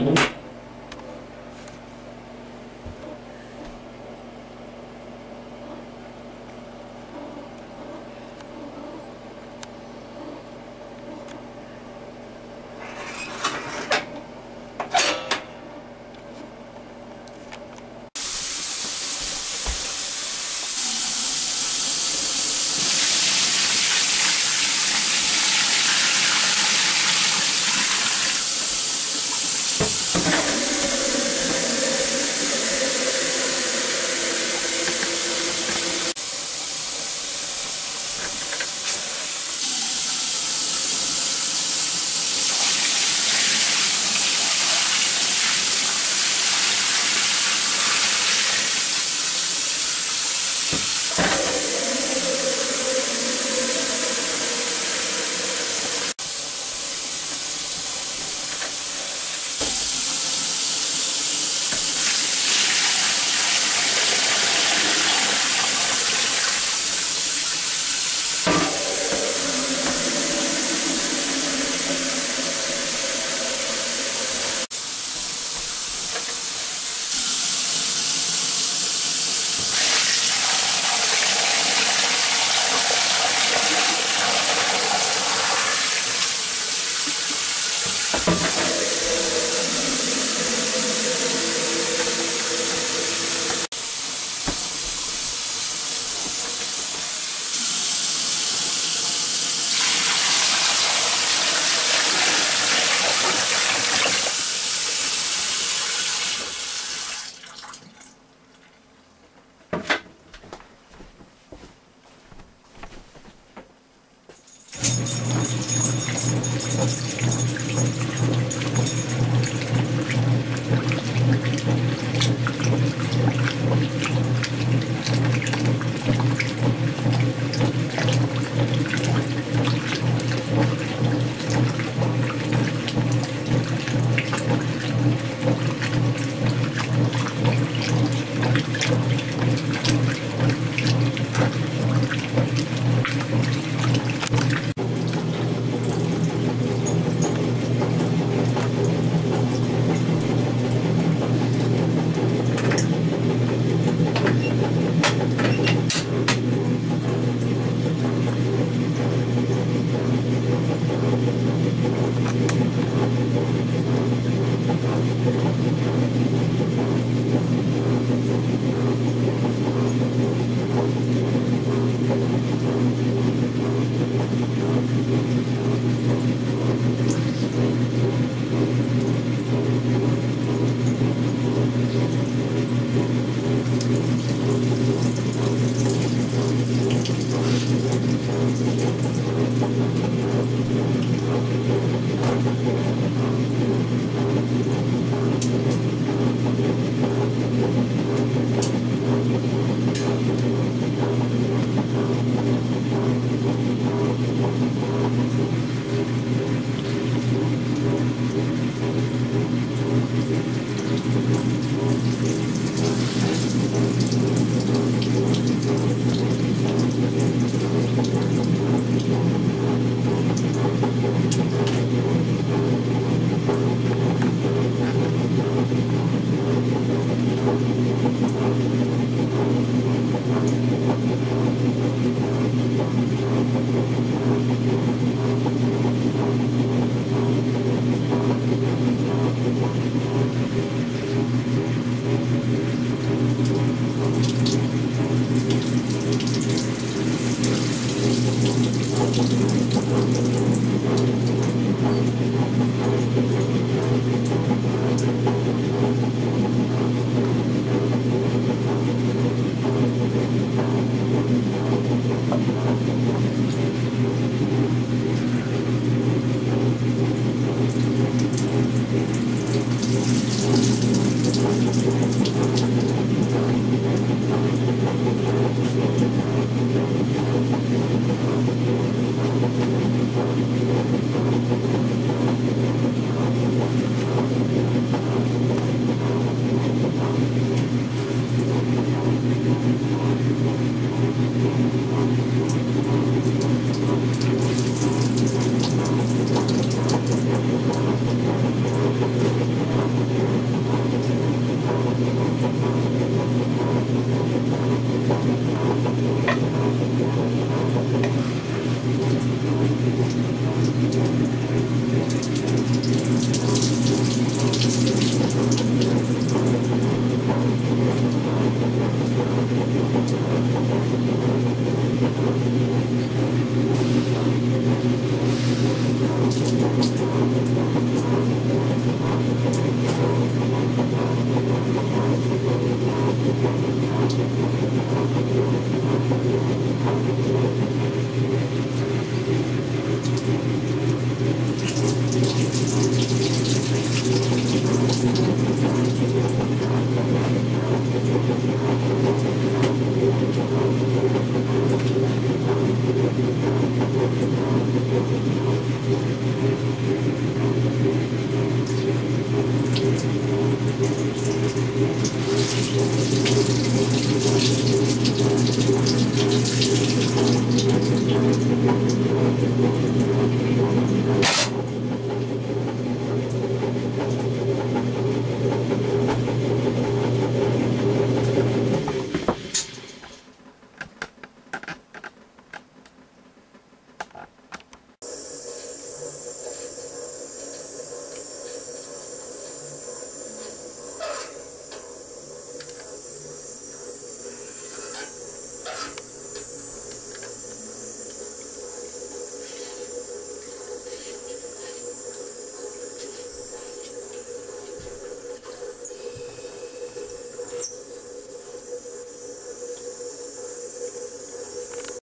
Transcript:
Mm-hmm. どうも。